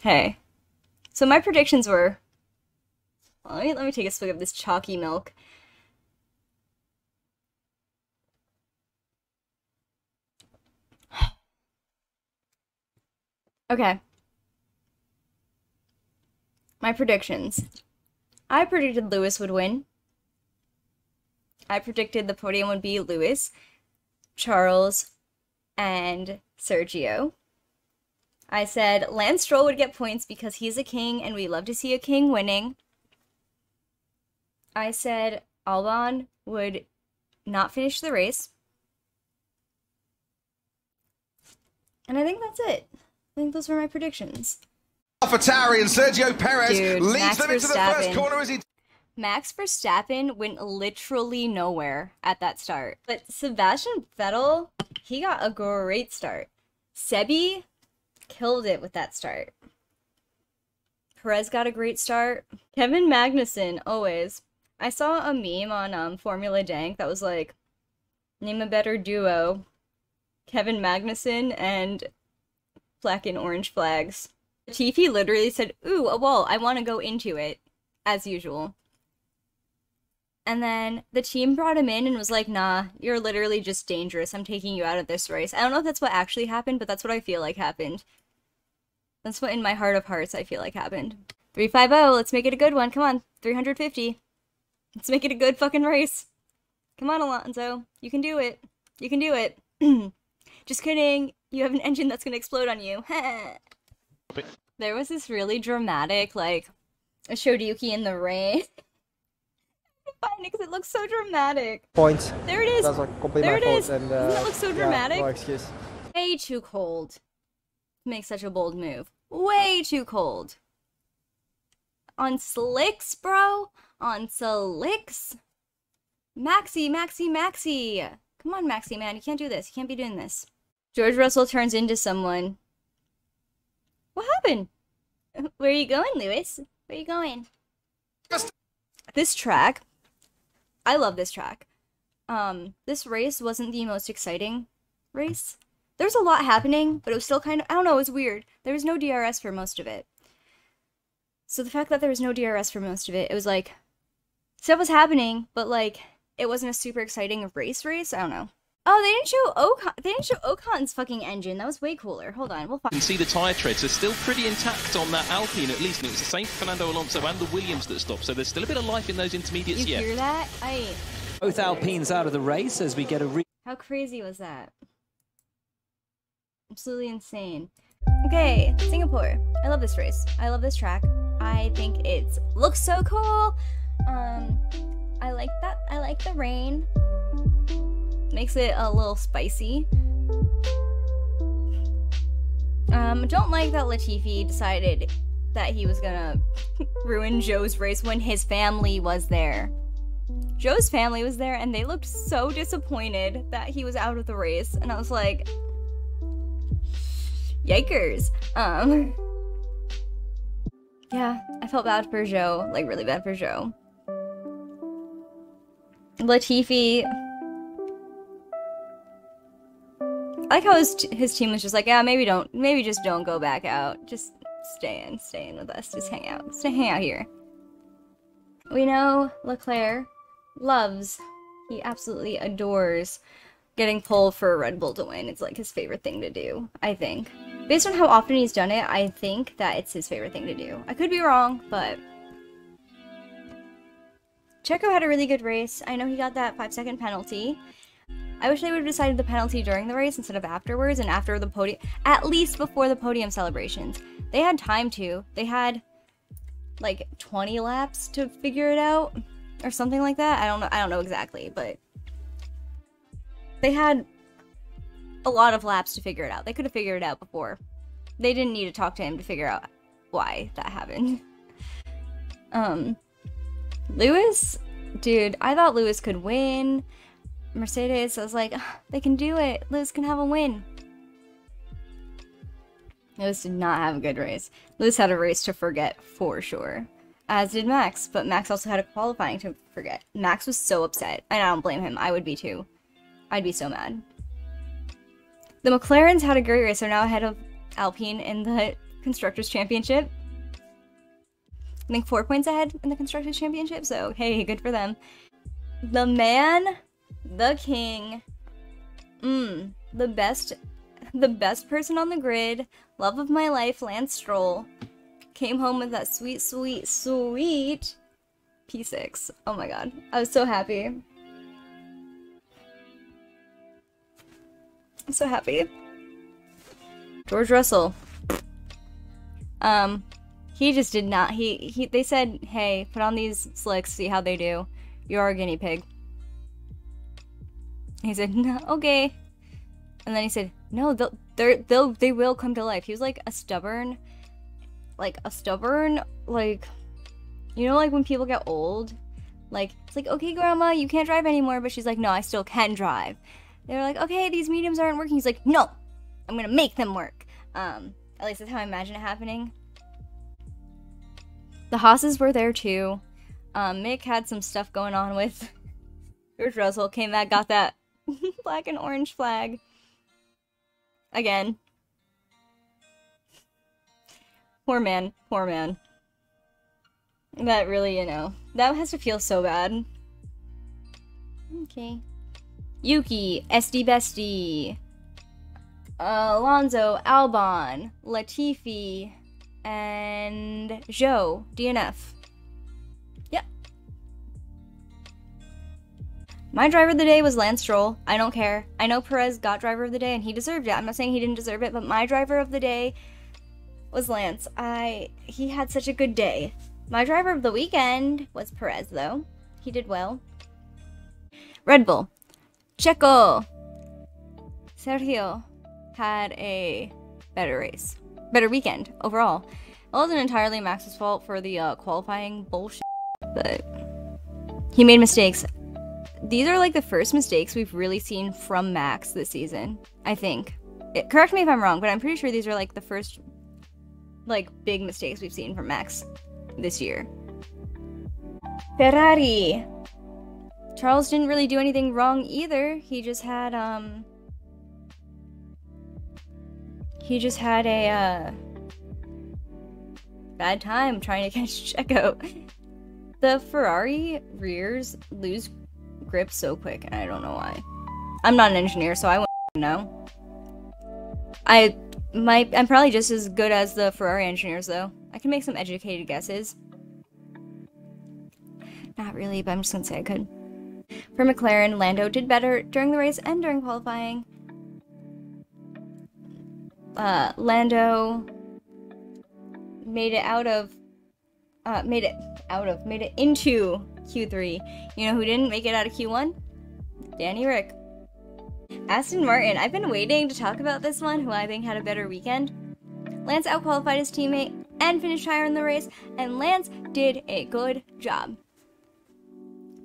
Hey. So my predictions were. Let me, let me take a swig of this chalky milk. Okay. My predictions. I predicted Lewis would win. I predicted the podium would be Lewis, Charles, and Sergio. I said Lance Stroll would get points because he's a king and we love to see a king winning. I said Albon would not finish the race. And I think that's it. I think those were my predictions. AlphaTauri and Sergio Perez Dude, leads Max them into the first Verstappen. corner as he Max Verstappen went literally nowhere at that start. But Sebastian Vettel, he got a great start. Sebi killed it with that start. Perez got a great start. Kevin Magnussen, always. I saw a meme on um, Formula Dank that was like, name a better duo. Kevin Magnussen and black and orange flags. Latifi literally said, Ooh, a wall. I want to go into it. As usual. And then the team brought him in and was like, nah, you're literally just dangerous. I'm taking you out of this race. I don't know if that's what actually happened, but that's what I feel like happened. That's what in my heart of hearts I feel like happened. 350, let's make it a good one. Come on, 350. Let's make it a good fucking race. Come on, Alonso. You can do it. You can do it. just kidding. You have an engine that's gonna explode on you. there was this really dramatic, like, a Shoryuki in the rain. find it because it looks so dramatic. points. There it is. That's like completely There my it fault. is. And, uh, Doesn't that look so yeah, dramatic? no excuse. Way too cold. Make such a bold move. Way too cold. On slicks, bro. On slicks. Maxi, Maxi, Maxi. Come on, Maxi, man. You can't do this. You can't be doing this. George Russell turns into someone. What happened? Where are you going, Lewis? Where are you going? This track, I love this track. Um, this race wasn't the most exciting race. There was a lot happening, but it was still kind of, I don't know, it was weird. There was no DRS for most of it. So the fact that there was no DRS for most of it, it was like, stuff was happening, but like, it wasn't a super exciting race race. I don't know. Oh, they didn't show Ocon. They didn't show Ocon's fucking engine. That was way cooler. Hold on, we'll You find. can see the tyre treads are still pretty intact on that Alpine at least, and it was the same for Fernando Alonso and the Williams that stopped, so there's still a bit of life in those intermediates You yet. hear that? I. Both Alpines out of the race as we get a re- How crazy was that? Absolutely insane. Okay, Singapore. I love this race. I love this track. I think it looks so cool. Um, I like that. I like the rain. Makes it a little spicy. Um, don't like that Latifi decided that he was gonna ruin Zhou's race when his family was there. Zhou's family was there and they looked so disappointed that he was out of the race. And I was like, yikers. Um, yeah, I felt bad for Zhou, like really bad for Zhou. Latifi. I like how his, his team was just like, yeah, maybe don't, maybe just don't go back out. Just stay in, stay in with us. Just hang out. Stay hang out here. We know Leclerc loves, he absolutely adores getting pulled for a Red Bull to win. It's like his favorite thing to do, I think. Based on how often he's done it, I think that it's his favorite thing to do. I could be wrong, but Checo had a really good race. I know he got that five second penalty. I wish they would have decided the penalty during the race instead of afterwards and after the podium, at least before the podium celebrations. They had time to. They had like 20 laps to figure it out or something like that. I don't know. I don't know exactly, but they had a lot of laps to figure it out. They could have figured it out before. They didn't need to talk to him to figure out why that happened. Um, Lewis, dude, I thought Lewis could win. Mercedes, I was like, "Ah, they can do it. Lewis can have a win. Lewis did not have a good race. Lewis had a race to forget for sure, as did Max. But Max also had a qualifying to forget. Max was so upset, and I don't blame him. I would be too. I'd be so mad. The McLarens had a great race. They're now ahead of Alpine in the Constructors Championship. I think four points ahead in the Constructors Championship, so hey, good for them. The man, the king, mmm, the best, the best person on the grid, love of my life, Lance Stroll, came home with that sweet, sweet, sweet P6. Oh my god, I was so happy. I'm so happy. George Russell. Um, he just did not. He he. They said, "Hey, put on these slicks, see how they do. You're a guinea pig." He said, "No, okay." And then he said, "No, they'll they're, they'll they will come to life." He was like a stubborn, like a stubborn, like you know, like when people get old, like it's like, "Okay, grandma, you can't drive anymore," but she's like, "No, I still can drive." They're like, "Okay, these mediums aren't working." He's like, "No, I'm gonna make them work." Um, at least that's how I imagine it happening. The Haas's were there too. Um, Mick had some stuff going on with George Russell. Came back, got that black and orange flag. Again. Poor man, poor man. That really, you know, that has to feel so bad. Okay. Yuki, SD Bestie. Alonso, Albon, Latifi, and Zhou, DNF. Yep. My driver of the day was Lance Stroll. I don't care. I know Perez got driver of the day and he deserved it. I'm not saying he didn't deserve it, but my driver of the day was Lance. I he had such a good day. My driver of the weekend was Perez though. He did well. Red Bull. Checo. Sergio had a better race, better weekend overall. It wasn't entirely Max's fault for the uh, qualifying bullshit, but he made mistakes. These are like the first mistakes we've really seen from Max this season. I think. It, correct me if I'm wrong, but I'm pretty sure these are like the first like big mistakes we've seen from Max this year. Ferrari. Charles didn't really do anything wrong either. He just had um he just had a uh, bad time trying to catch Checo. The Ferrari rears lose grip so quick, and I don't know why. I'm not an engineer, so I wouldn't know. I might. I'm probably just as good as the Ferrari engineers, though. I can make some educated guesses. Not really, but I'm just gonna say I could. For McLaren, Lando did better during the race and during qualifying uh, Lando made it out of, uh, made it out of, made it into Q3. You know who didn't make it out of Q1? Danny Ric. Aston Martin, I've been waiting to talk about this one, who I think had a better weekend. Lance outqualified his teammate and finished higher in the race, and Lance did a good job.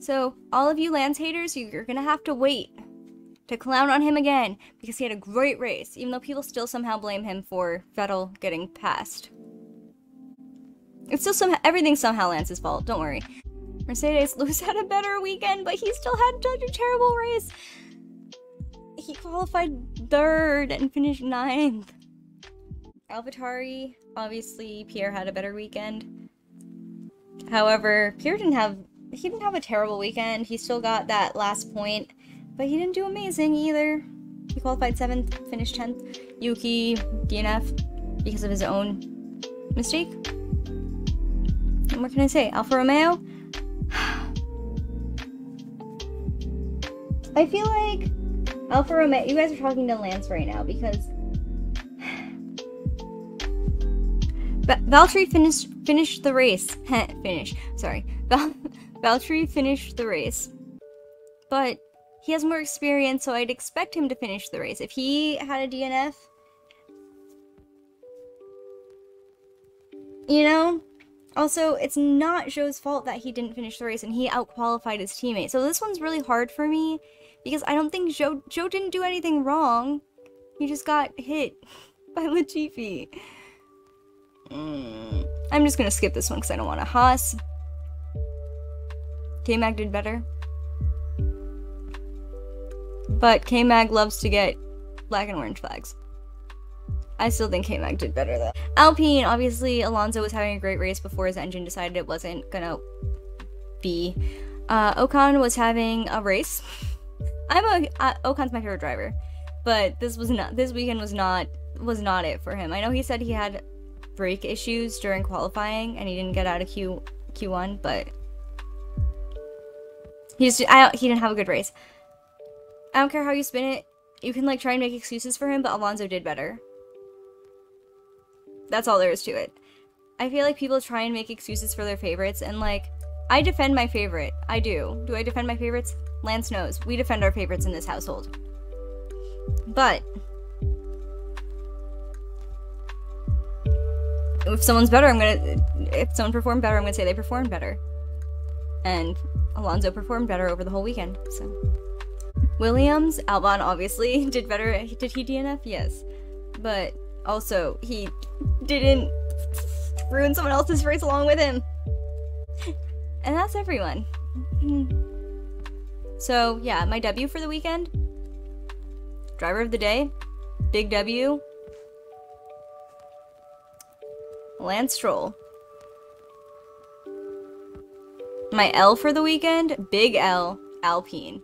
So, all of you Lance haters, you're gonna have to wait to clown on him again because he had a great race, even though people still somehow blame him for Vettel getting passed. It's still somehow everything's somehow Lance's fault. Don't worry. Mercedes Lewis had a better weekend, but he still had such a terrible race. He qualified third and finished ninth. AlphaTauri, obviously Pierre had a better weekend. However, Pierre didn't have he didn't have a terrible weekend. He still got that last point but he didn't do amazing either. He qualified 7th, finished 10th. Yuki, DNF, because of his own mistake. And what can I say? Alfa Romeo? I feel like Alfa Romeo, you guys are talking to Lance right now because Valtteri finished finished the race. finish. Sorry. Val- Valtteri finished the race. But he has more experience, so I'd expect him to finish the race. If he had a DNF, you know? Also, it's not Zhou's fault that he didn't finish the race and he outqualified his teammate. So this one's really hard for me because I don't think Zhou Zhou didn't do anything wrong. He just got hit by Latifi. Mm. I'm just gonna skip this one because I don't want to Haas. K-Mag did better. But K-Mag loves to get black and orange flags. I still think K-Mag did better though. Alpine, obviously, Alonso was having a great race before his engine decided it wasn't gonna be. Uh, Ocon was having a race. I'm a uh, Ocon's my favorite driver, but this was not this weekend was not was not it for him. I know he said he had brake issues during qualifying and he didn't get out of Q Q1, but he's I don't, he didn't have a good race. I don't care how you spin it. You can like try and make excuses for him, but Alonso did better. That's all there is to it. I feel like people try and make excuses for their favorites, and like, I defend my favorite. I do. Do I defend my favorites? Lance knows. We defend our favorites in this household. But, if someone's better, I'm gonna. If someone performed better, I'm gonna say they performed better. And Alonso performed better over the whole weekend, so. Williams, Albon obviously did better. Did he DNF? Yes. But also, he didn't ruin someone else's race along with him. And that's everyone. So, yeah, my W for the weekend Driver of the Day, Big W, Lance Stroll. My L for the weekend, Big L, Alpine.